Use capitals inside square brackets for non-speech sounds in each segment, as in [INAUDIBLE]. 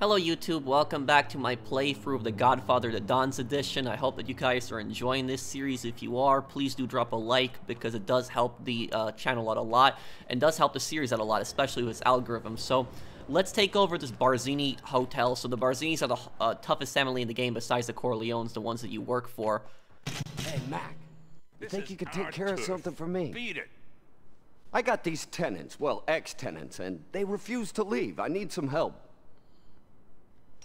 Hello YouTube, welcome back to my playthrough of The Godfather The Don's Edition. I hope that you guys are enjoying this series. If you are, please do drop a like because it does help the uh, channel out a lot and does help the series out a lot, especially with its algorithm. So let's take over this Barzini hotel. So the Barzinis are the uh, toughest family in the game besides the Corleones, the ones that you work for. Hey, Mac. You This think you could take care of something for me? Beat it. I got these tenants, well, ex-tenants, and they refuse to leave. I need some help.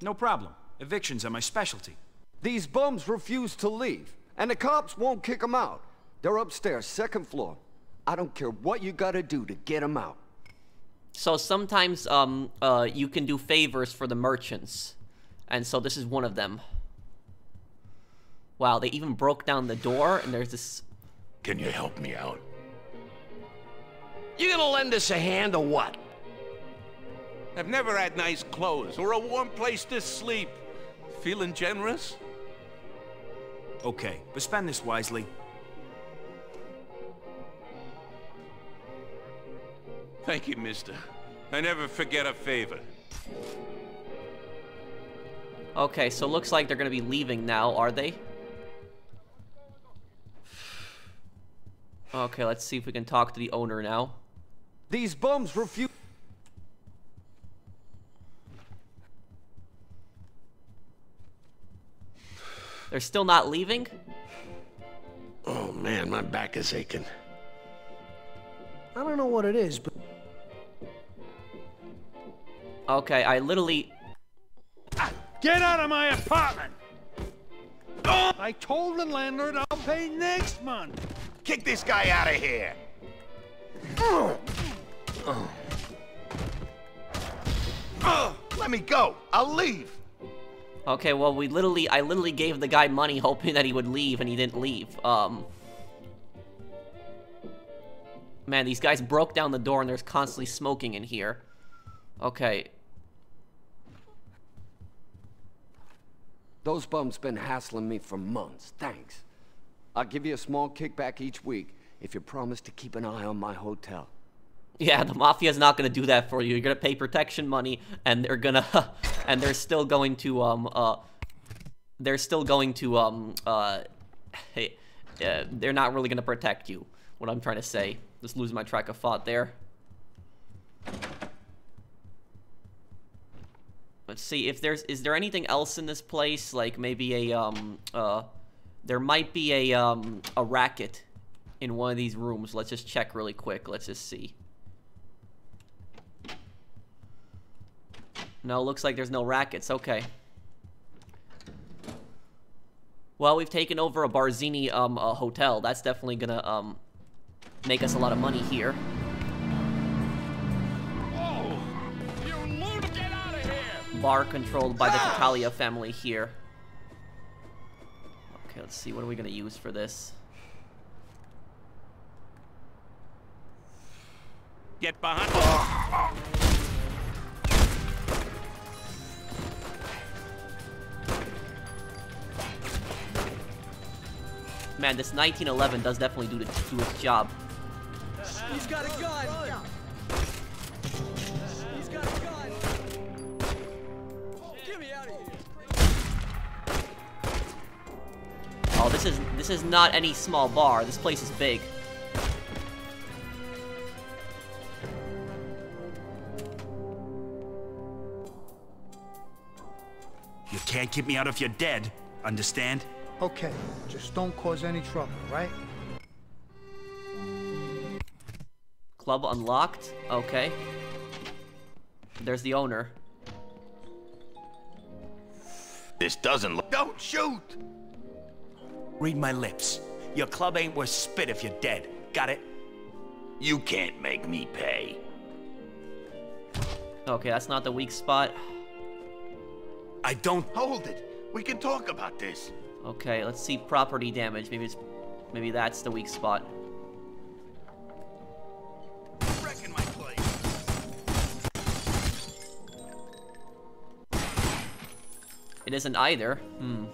No problem. Evictions are my specialty. These bums refuse to leave, and the cops won't kick them out. They're upstairs, second floor. I don't care what you gotta do to get them out. So sometimes um, uh, you can do favors for the merchants. And so this is one of them. Wow, they even broke down the door and there's this... Can you help me out? You gonna lend us a hand or what? I've never had nice clothes or a warm place to sleep. Feeling generous? Okay, but spend this wisely. Thank you, mister. I never forget a favor. Okay, so looks like they're gonna be leaving now, are they? [SIGHS] Okay, let's see if we can talk to the owner now. These bums refuse... They're still not leaving? Oh man, my back is aching. I don't know what it is, but Okay, I literally... Get out of my apartment! I told the landlord I'll pay next month. Kick this guy out of here! Oh, oh. let me go. I'll leave. Okay, well, we literally... I literally gave the guy money hoping that he would leave, and he didn't leave. Um... Man, these guys broke down the door, and there's constantly smoking in here. Okay, Those bums been hassling me for months. Thanks. I'll give you a small kickback each week if you promise to keep an eye on my hotel. Yeah, the mafia's not gonna do that for you. You're gonna pay protection money, and they're gonna, [LAUGHS] and they're still going to, um, uh, they're still going to, um, uh, hey, uh, they're not really gonna protect you. What I'm trying to say. Just losing my track of thought there. Let's see if there's, is there anything else in this place? Like maybe a, um, uh, there might be a, um, a racket in one of these rooms. Let's just check really quick. Let's just see. No, looks like there's no rackets. Okay. Well, we've taken over a Barzini um, a hotel. That's definitely gonna um, make us a lot of money here. Oh, you loot! Get out of here! Bar controlled by the Tattaglia family here. Okay, let's see. What are we gonna use for this? Get behind. Man, this 1911 does definitely do, the, do its job. he's got a gun. He's got a gun. Get me out of here. Oh, this is this is not any small bar. This place is big. You can't keep me out if you're dead. Understand? Okay, just don't cause any trouble, right? Club unlocked. Okay. There's the owner. This doesn't look. Don't shoot! Read my lips. Your club ain't worth spit if you're dead. Got it? You can't make me pay. Okay, that's not the weak spot. I don't. Hold it. We can talk about this. Okay, let's see property damage. Maybe it's maybe that's the weak spot. It isn't either. Hmm.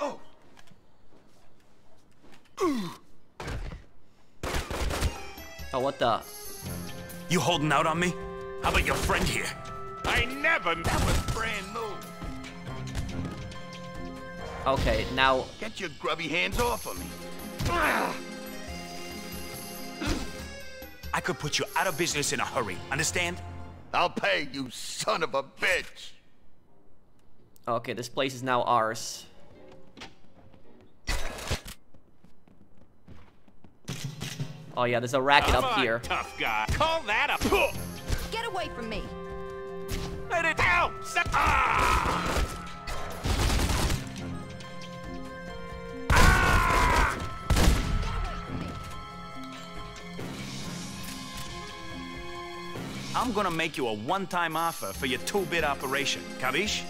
Oh. Oh, what the? You holding out on me? How about your friend here? I never. That was brand new. Okay, now Get your grubby hands off of me. I could put you out of business in a hurry. Understand? I'll pay you, son of a bitch. Okay, this place is now ours. Oh yeah, there's a racket Come up on, here. tough guy. Call that a. [LAUGHS] Get away from me. Let it out. Ah! I'm gonna make you a one-time offer for your two-bit operation. Capiche?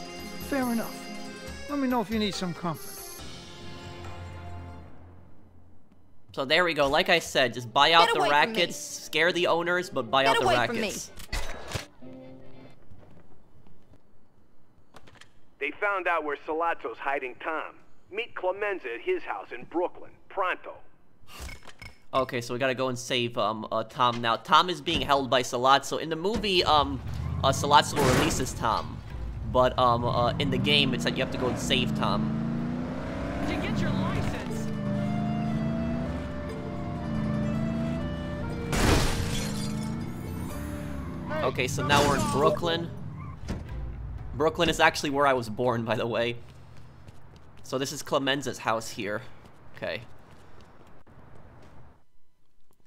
Fair enough. Let me know if you need some comfort. So there we go. Like I said, just buy out Get the away from me. rackets, scare the owners, but buy Get out the away from me. rackets. They found out where Sollozzo's hiding Tom. Meet Clemenza at his house in Brooklyn, pronto. Okay, so we gotta go and save um uh, Tom now. Tom is being held by Sollozzo. In the movie, um, uh, Salazzo releases Tom, but um uh, in the game, it's that you have to go and save Tom. To get your license. Okay, so now we're in Brooklyn. Brooklyn is actually where I was born, by the way. So this is Clemenza's house here. Okay.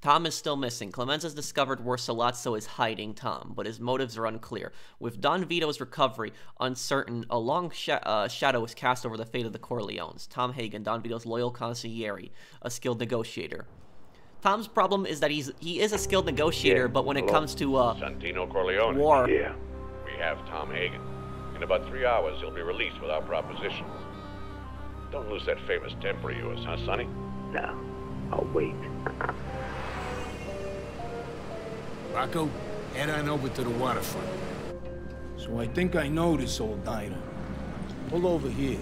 Tom is still missing. Clemenza's discovered where Sollozzo is hiding Tom, but his motives are unclear. With Don Vito's recovery uncertain, a long uh, shadow is cast over the fate of the Corleones. Tom Hagen, Don Vito's loyal consigliere, a skilled negotiator. Tom's problem is that he's he is a skilled negotiator, but when it comes to uh, Santino Corleone. war, Yeah. We have Tom Hagen. In about three hours, he'll be released without proposition. Don't lose that famous temper of yours, huh, Sonny? No, I'll wait. Rocco, head on over to the waterfront. So I think I know this old diner. Pull over here.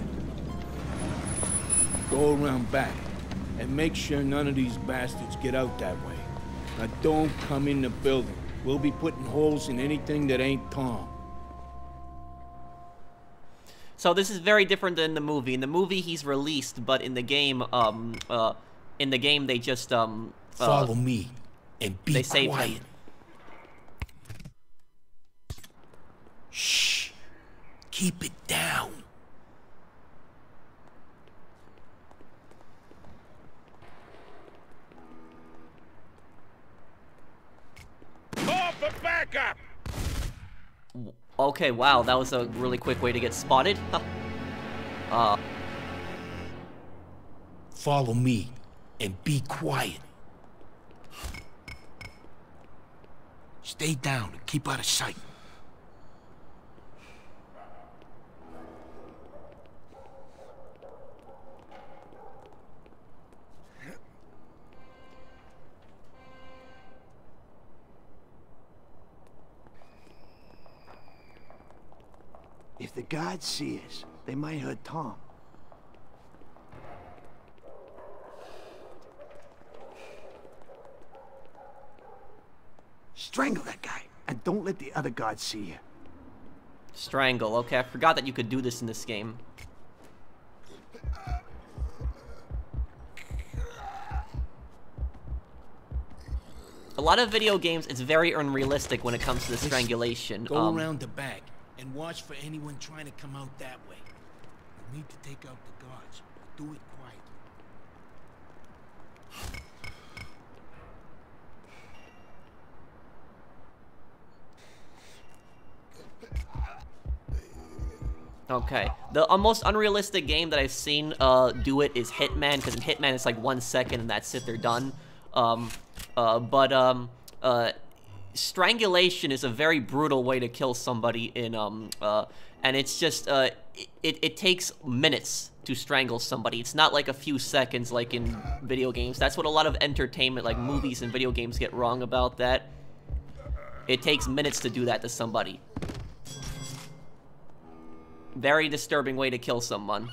Go around back. And make sure none of these bastards get out that way. Now don't come in the building. We'll be putting holes in anything that ain't Tom. So this is very different than the movie. In the movie, he's released, but in the game, um, uh, in the game they just um, uh, Follow me and be they save quiet. him. Shh. Keep it down. Call for backup. Okay, wow, that was a really quick way to get spotted. [LAUGHS] uh, Follow me and be quiet. Stay down and keep out of sight. If the gods see us, they might hurt Tom. Strangle that guy, and don't let the other gods see you. strangle. Okay, I forgot that you could do this in this game. A lot of video games, it's very unrealistic when it comes to the strangulation. Go Um, around the back and watch for anyone trying to come out that way. You need to take out the guards. Do it quietly. Okay. The uh, most unrealistic game that I've seen uh, do it is Hitman, because in Hitman it's like one second and that's it, they're done. Um, uh, but um, uh, strangulation is a very brutal way to kill somebody in, um, uh, and it's just, uh, it, it takes minutes to strangle somebody. It's not like a few seconds like in video games. That's what a lot of entertainment, like movies and video games get wrong about that. It takes minutes to do that to somebody. Very disturbing way to kill someone.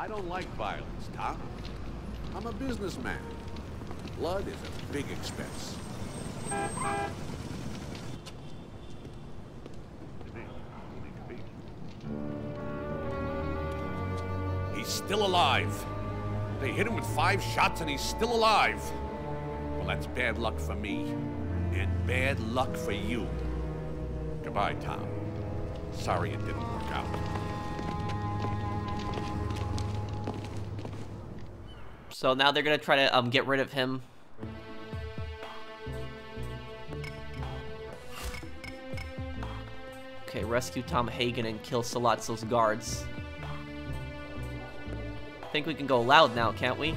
I don't like violence, Tom. I'm a businessman. Blood is a big expense. He's still alive. They hit him with five shots and he's still alive. Well, that's bad luck for me. And bad luck for you. Goodbye, Tom. Sorry it didn't work out. So now they're gonna try to um, get rid of him. Okay, rescue Tom Hagen and kill Sollozzo's guards. I think we can go loud now, can't we?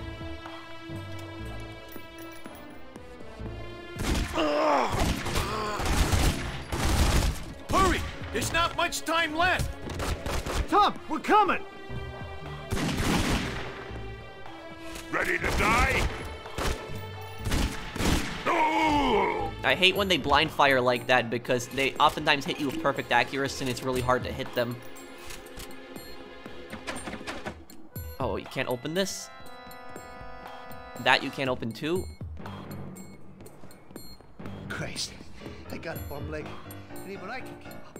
Hurry! There's not much time left! Tom, we're coming! I hate when they blind fire like that because they oftentimes hit you with perfect accuracy and it's really hard to hit them. Oh, you can't open this? That you can't open too? Christ, I got a bum leg. And even I can keep up.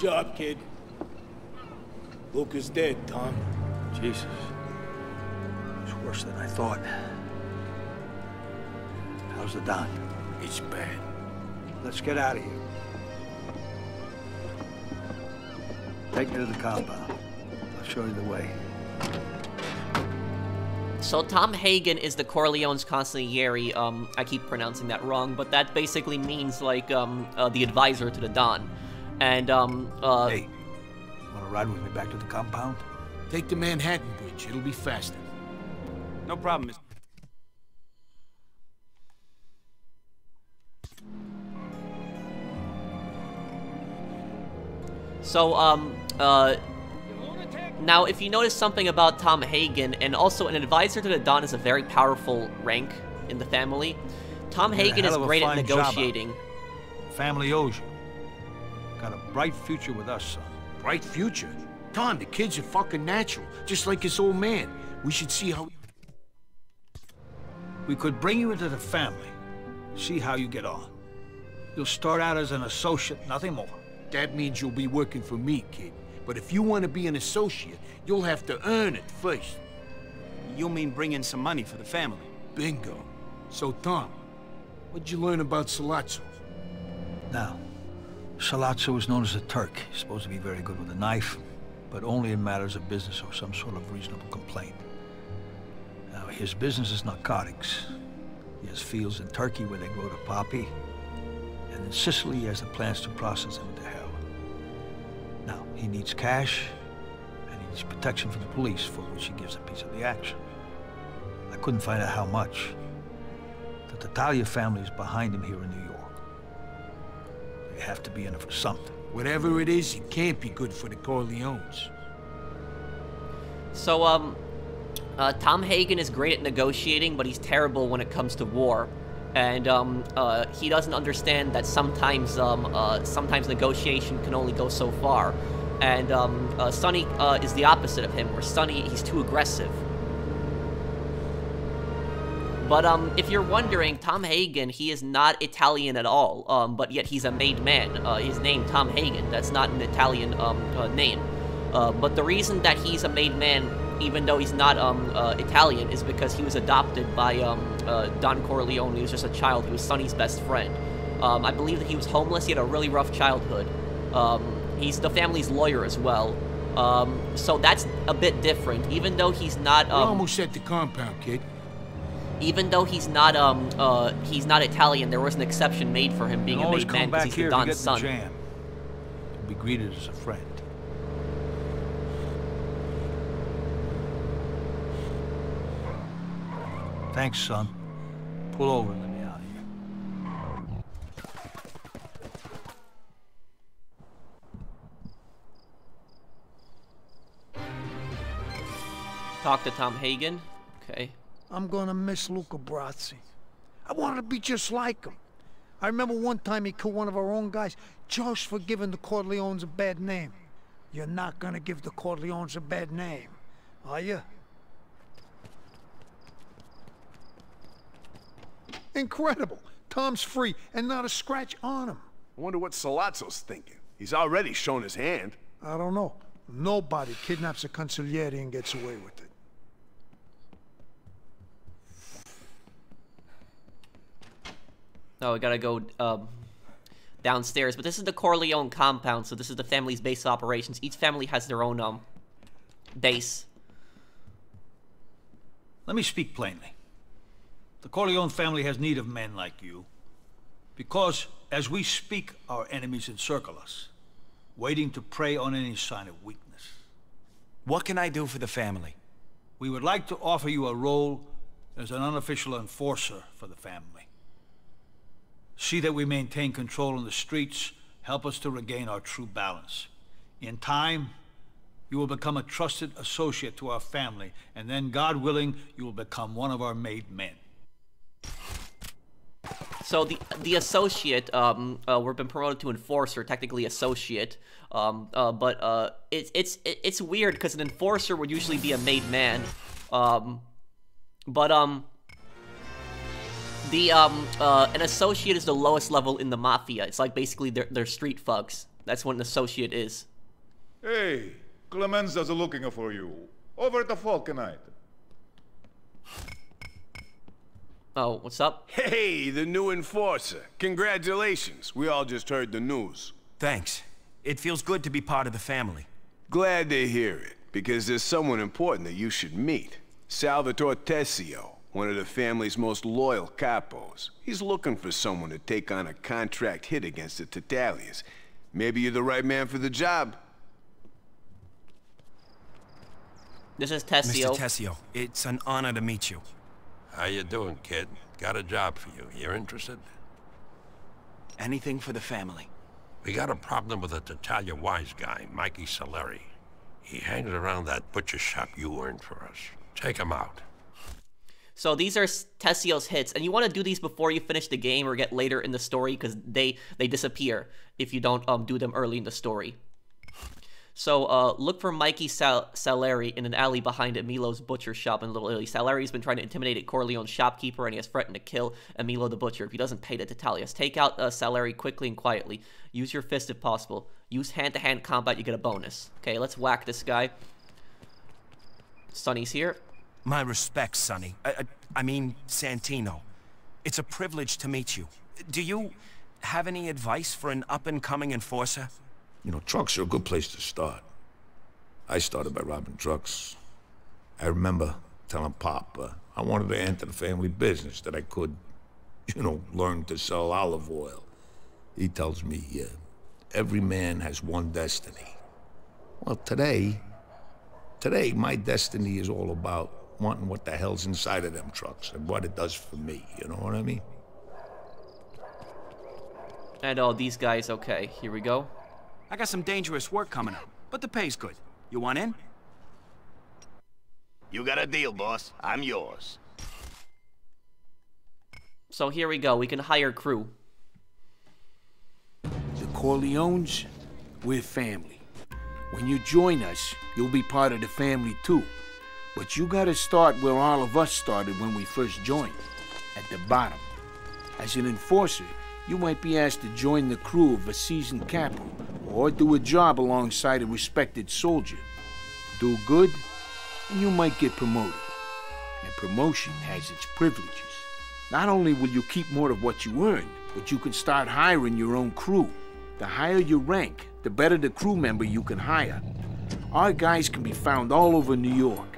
Job, kid. Luke is dead, Tom. Jesus. It's worse than I thought. How's the Don? It's bad. Let's get out of here. Take me to the compound. I'll show you the way. So Tom Hagen is the Corleone's consigliere. Um, I keep pronouncing that wrong, but that basically means like um, uh, the advisor to the Don. And um, uh, Hey, wanna ride with me back to the compound? Take the Manhattan Bridge. It'll be faster. No problem, Mr. So, um, uh, now if you notice something about Tom Hagen, and also an advisor to the Don is a very powerful rank in the family, Tom You did a Hagen is hell of a great at fine job out negotiating. Family owes you. Got a bright future with us, son. Bright future. Tom, the kid's a fucking natural, just like his old man. We should see how... We could bring you into the family. See how you get on. You'll start out as an associate, nothing more. That means you'll be working for me, kid. But if you want to be an associate, you'll have to earn it first. You mean bring in some money for the family? Bingo. So, Tom, what'd you learn about Sollozzo? Now, Sollozzo is known as a Turk. He's supposed to be very good with a knife, but only in matters of business or some sort of reasonable complaint. Now, his business is narcotics. He has fields in Turkey where they grow the poppy, and in Sicily he has the plants to process them into hell. Now, he needs cash, and he needs protection from the police, for which he gives a piece of the action. I couldn't find out how much. The Tattaglia family is behind him here in New York. They have to be in it for something. Whatever it is, it can't be good for the Corleones. So, um, uh, Tom Hagen is great at negotiating, but he's terrible when it comes to war. And, um, uh, he doesn't understand that sometimes, um, uh, sometimes negotiation can only go so far. And, um, uh, Sonny, uh, is the opposite of him, where Sonny, he's too aggressive. But, um, if you're wondering, Tom Hagen, he is not Italian at all, um, but yet he's a made man. Uh, his name, Tom Hagen, that's not an Italian, um, uh, name. Uh, but the reason that he's a made man, even though he's not um, uh, Italian, is because he was adopted by um, uh, Don Corleone. He was just a child. He was Sonny's best friend. Um, I believe that he was homeless. He had a really rough childhood. Um, he's the family's lawyer as well. Um, so that's a bit different. Even though he's not, We're almost at the compound, kid. Even though he's not, um, uh, he's not Italian, there was an exception made for him being a made man because he's the Don's son. the jam. Be greeted as a friend. Thanks, son. Pull over and let me out of here. Talk to Tom Hagen. Okay. I'm gonna miss Luca Brasi. I wanted to be just like him. I remember one time he killed one of our own guys just for giving the Corleones a bad name. You're not gonna give the Corleones a bad name, are you? Incredible. Tom's free and not a scratch on him. I wonder what Sollozzo's thinking. He's already shown his hand. I don't know. Nobody kidnaps a consigliere and gets away with it. Oh, we gotta go um, downstairs. But this is the Corleone compound, so this is the family's base of operations. Each family has their own um base. Let me speak plainly. The Corleone family has need of men like you. Because, as we speak, our enemies encircle us, waiting to prey on any sign of weakness. What can I do for the family? We would like to offer you a role as an unofficial enforcer for the family. See that we maintain control on the streets, help us to regain our true balance. In time, you will become a trusted associate to our family, and then, God willing, you will become one of our made men. So the the associate, um, uh, we've been promoted to enforcer, technically associate, um, uh, but uh, it's it's it's weird because an enforcer would usually be a made man, um, but um, the um, uh, an associate is the lowest level in the mafia. It's like basically they're they're street thugs. That's what an associate is. Hey, Clemenza's looking for you. Over at the Falconite. Oh, what's up? Hey, the new enforcer. Congratulations. We all just heard the news. Thanks. It feels good to be part of the family. Glad to hear it, because there's someone important that you should meet. Salvatore Tessio, one of the family's most loyal capos. He's looking for someone to take on a contract hit against the Tattaglias. Maybe you're the right man for the job. This is Tessio. Mr. Tessio, it's an honor to meet you. How you doing, kid? Got a job for you. You're interested? Anything for the family. We got a problem with a Tattaglia wise guy, Mikey Saleri. He hangs around that butcher shop you earned for us. Take him out. So these are Tessio's hits, and you want to do these before you finish the game or get later in the story because they they disappear if you don't um do them early in the story. So uh, look for Mikey Sal- Saleri in an alley behind Emilo's butcher shop in Little Italy. Saleri's been trying to intimidate Corleone's shopkeeper, and he has threatened to kill Emilo the butcher if he doesn't pay the Tattaglias. Take out uh, Saleri quickly and quietly. Use your fist if possible. Use hand-to-hand combat, you get a bonus. Okay, let's whack this guy. Sonny's here. My respects, Sonny. I, I, I mean, Santino. It's a privilege to meet you. Do you have any advice for an up-and-coming enforcer? You know, trucks are a good place to start. I started by robbing trucks. I remember telling Pop uh, I wanted to enter the family business, that I could, [LAUGHS] you know, learn to sell olive oil. He tells me, uh, every man has one destiny. Well, today, today, my destiny is all about wanting what the hell's inside of them trucks and what it does for me, you know what I mean? And all these guys, okay, here we go. I got some dangerous work coming up, but the pay's good. You want in? You got a deal, boss. I'm yours. So here we go. We can hire crew. The Corleones, we're family. When you join us, you'll be part of the family too. But you gotta start where all of us started when we first joined, at the bottom. As an enforcer, you might be asked to join the crew of a seasoned capo, or do a job alongside a respected soldier. Do good, and you might get promoted. And promotion has its privileges. Not only will you keep more of what you earn, but you can start hiring your own crew. The higher your rank, the better the crew member you can hire. Our guys can be found all over New York.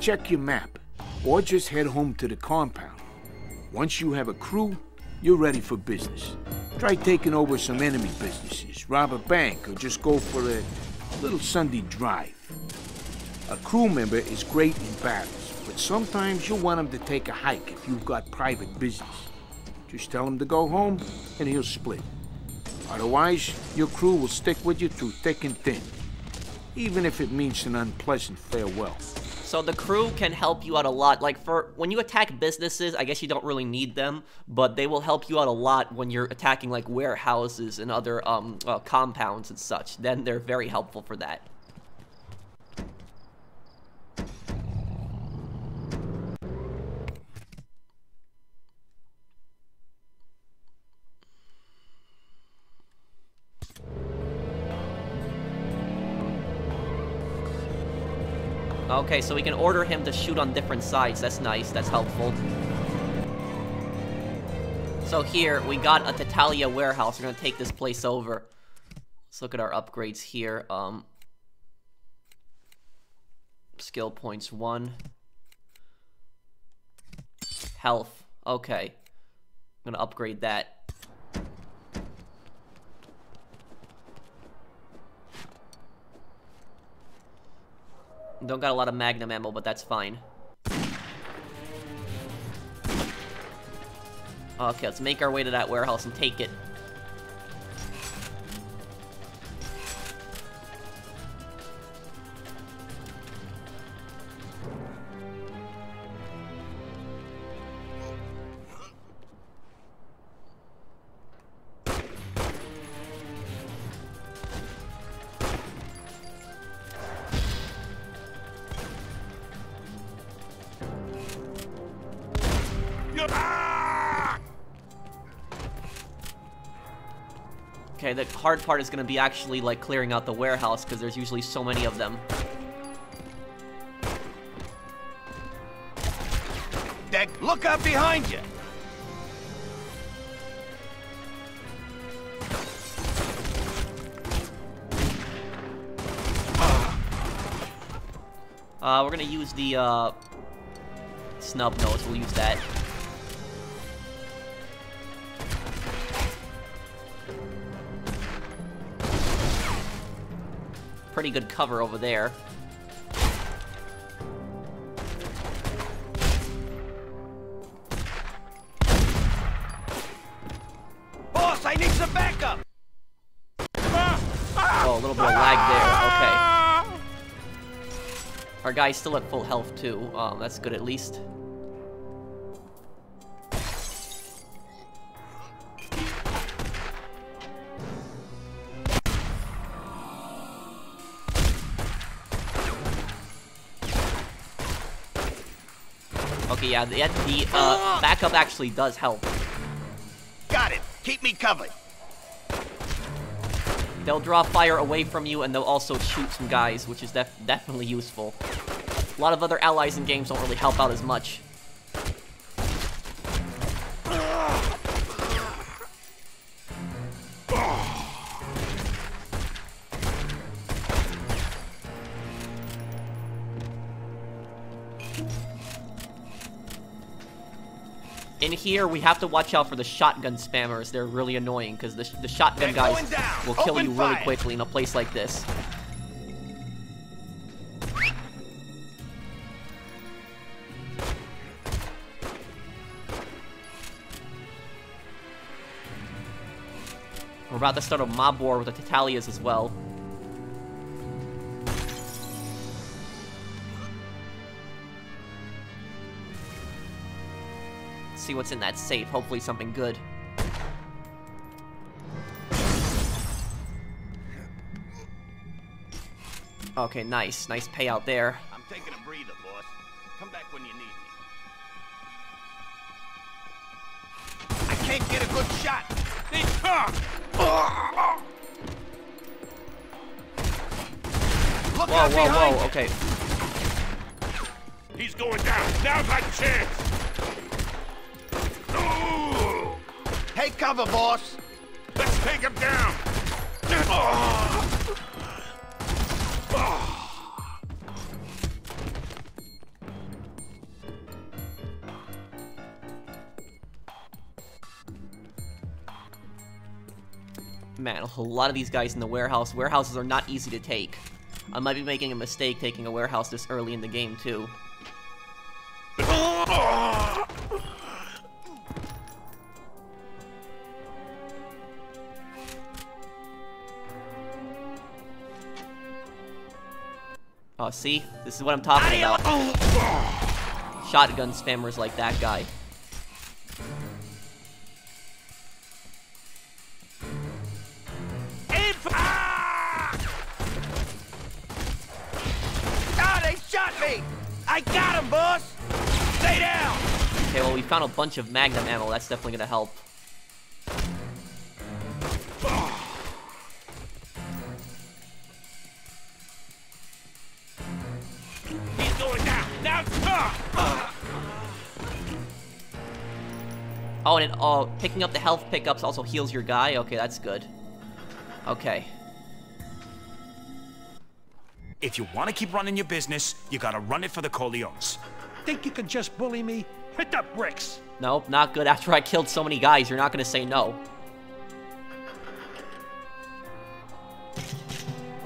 Check your map, or just head home to the compound. Once you have a crew, you're ready for business. Try taking over some enemy businesses, rob a bank, or just go for a little Sunday drive. A crew member is great in battles, but sometimes you'll want him to take a hike if you've got private business. Just tell him to go home, and he'll split. Otherwise, your crew will stick with you through thick and thin, even if it means an unpleasant farewell. So the crew can help you out a lot. Like for when you attack businesses, I guess you don't really need them, but they will help you out a lot when you're attacking like warehouses and other um, uh, compounds and such. Then they're very helpful for that. Okay, so we can order him to shoot on different sides. That's nice. That's helpful. So here, we got a Tattaglia warehouse. We're gonna take this place over. Let's look at our upgrades here. Um, skill points, one. Health, okay. I'm gonna upgrade that. Don't got a lot of magnum ammo, but that's fine. Okay, let's make our way to that warehouse and take it. Hard part is gonna be actually, like, clearing out the warehouse, because there's usually so many of them. Deck, look out behind you! Uh, we're gonna use the, uh, snub nose, we'll use that. Pretty good cover over there. Boss, I need some backup! Oh, a little bit of lag there, okay. Our guy's still at full health too, um, that's good at least. Yeah, the, the uh, backup actually does help. Got it! Keep me covered! They'll draw fire away from you, and they'll also shoot some guys, which is def definitely useful. A lot of other allies in games don't really help out as much. Here, we have to watch out for the shotgun spammers. They're really annoying, because the, the shotgun They're guys will kill Open you really quickly in a place like this. We're about to start a mob war with the Tattaglias as well. See what's in that safe. Hopefully something good. Okay, nice. Nice payout there. I'm taking a breather, boss. Come back when you need me. I can't get a good shot! Look Whoa, out whoa, behind whoa, you. okay. He's going down. Now's our chance. Take cover, boss! Let's take him down. Man, a lot of these guys in the warehouse. Warehouses are not easy to take. I might be making a mistake taking a warehouse this early in the game, too. Ah! Oh, see? This is what I'm talking about. Shotgun spammers like that guy. Ah! They shot me! I got him, boss! Stay down! Okay, well, we found a bunch of Magnum ammo. That's definitely gonna help. Oh, and it, picking up the health pickups also heals your guy. Okay, that's good. Okay. If you want to keep running your business, you gotta run it for the Corleones. Think you can just bully me? Hit the bricks! Nope, not good. [LAUGHS] After I killed so many guys, you're not gonna say no.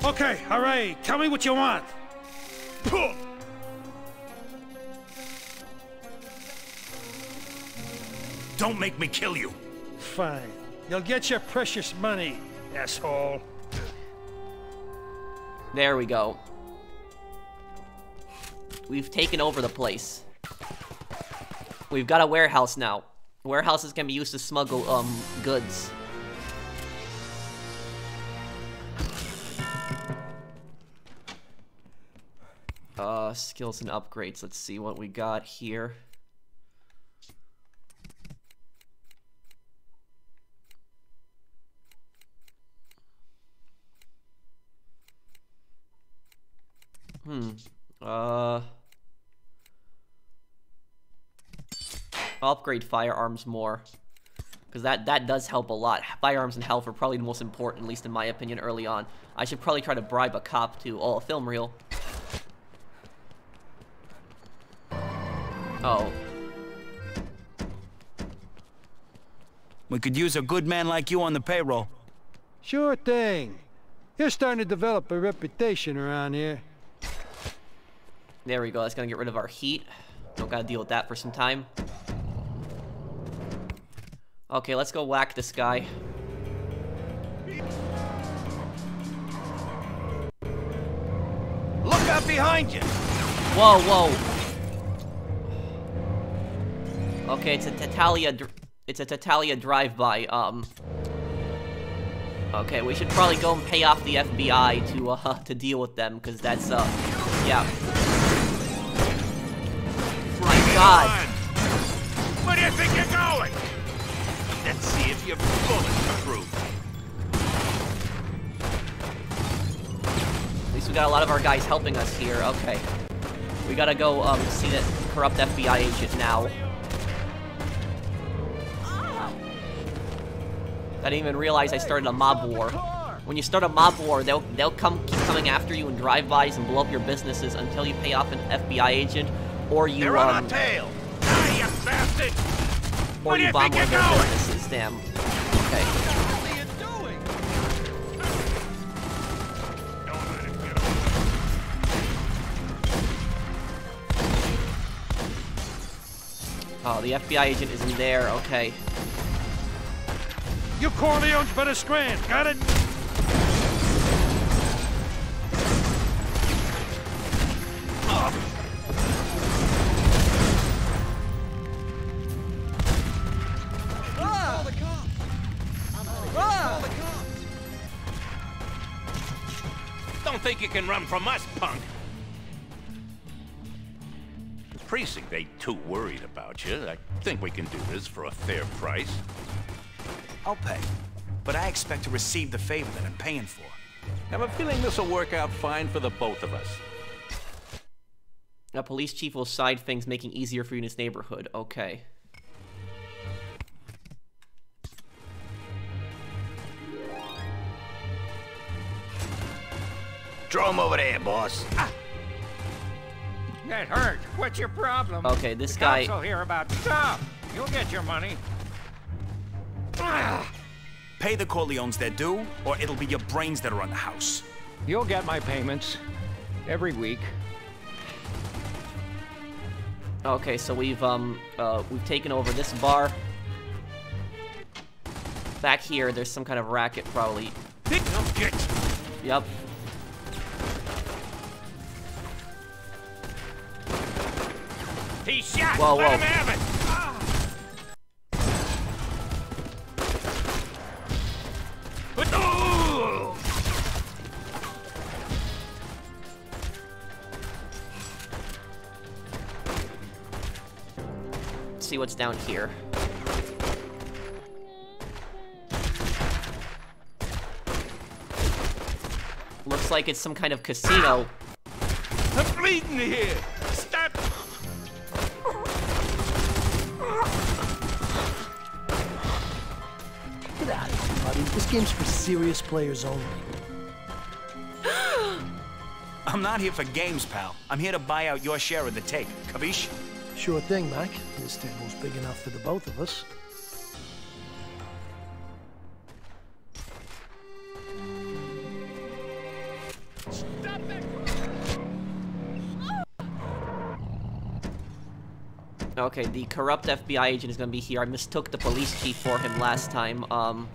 Okay, alright, tell me what you want. Don't make me kill you. Fine. You'll get your precious money, asshole. There we go. We've taken over the place. We've got a warehouse now. Warehouses can be used to smuggle, um, goods. Uh, skills and upgrades. Let's see what we got here. Hmm. Uh. I'll upgrade firearms more. Because that, that does help a lot. Firearms and health are probably the most important, at least in my opinion, early on. I should probably try to bribe a cop to... Oh, a film reel. Oh. We could use a good man like you on the payroll. Sure thing. You're starting to develop a reputation around here. There we go. That's gonna get rid of our heat. Don't gotta deal with that for some time. Okay, let's go whack this guy. Look out behind you! Whoa, whoa. Okay, it's a Tattaglia. It's a Tattaglia drive-by. Um. Okay, we should probably go and pay off the FBI to uh [LAUGHS] to deal with them, because that's uh, yeah. My God. Where do you think you're going? See if you're bulletproof. At least we got a lot of our guys helping us here. Okay. We gotta go um see that corrupt FBI agent now. I didn't even realize I started a mob war. When you start a mob war, they'll they'll come keep coming after you and drive-bys and blow up your businesses until you pay off an FBI agent or you They're on um our tail! Die, you bastard! or Where you you bomb one of their businesses. Damn. Okay. Oh, the FBI agent isn't there. Okay. You Corleones better scram, got it? Run from us, punk. The precinct ain't too worried about you. I think we can do this for a fair price. I'll pay. But I expect to receive the favor that I'm paying for. I Have a feeling this will work out fine for the both of us. A police chief will side things, making easier for you in his neighborhood. Okay. Throw him over there, boss. That hurt. What's your problem? Okay, this the guy- Cops will hear about stuff. You'll get your money. Pay the Corleones their due, or it'll be your brains that are on the house. You'll get my payments every week. Okay, so we've um uh we've taken over this bar. Back here, there's some kind of racket, probably. Yep. He's shot! Whoa, Let whoa. him have it! Ooh! Let's see what's down here. Looks like it's some kind of casino. I'm bleeding here! Get out of here, buddy. This game's for serious players only. [GASPS] I'm not here for games, pal. I'm here to buy out your share of the take. Kavish? Sure thing, Mac. This table's big enough for the both of us. Okay, the corrupt FBI agent is gonna be here. I mistook the police chief for him last time. Um.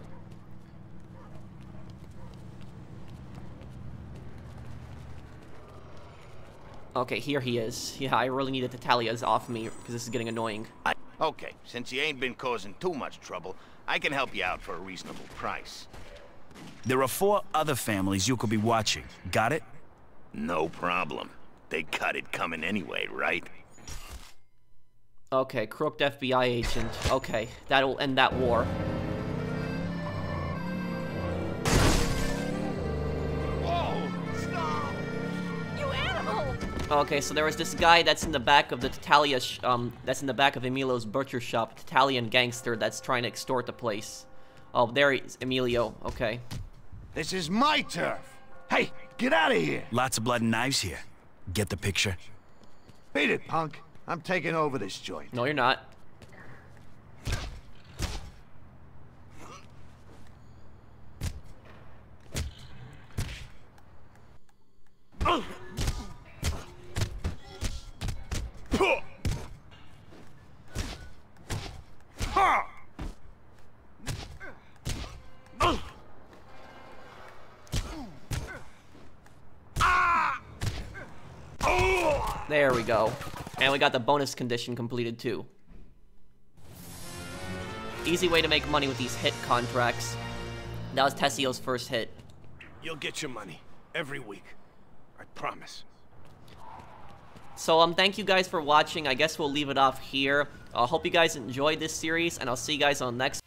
Okay, here he is. Yeah, I really needed Tattaglias off me because this is getting annoying. I Okay, since you ain't been causing too much trouble, I can help you out for a reasonable price. There are four other families you could be watching. Got it? No problem. They cut it coming anyway, right? Okay, crooked FBI agent. Okay, that'll end that war. You animal! Okay, so there was this guy that's in the back of the Tattaglia, sh um, that's in the back of Emilio's butcher shop, Italian gangster that's trying to extort the place. Oh, there is Emilio. Okay. This is my turf. Hey, get out of here. Lots of blood and knives here. Get the picture? Beat it, punk. I'm taking over this joint. No, you're not. There we go. And we got the bonus condition completed too. Easy way to make money with these hit contracts. That was Tessio's first hit. You'll get your money every week. I promise. So um, thank you guys for watching. I guess we'll leave it off here. I uh, hope you guys enjoyed this series, and I'll see you guys on the next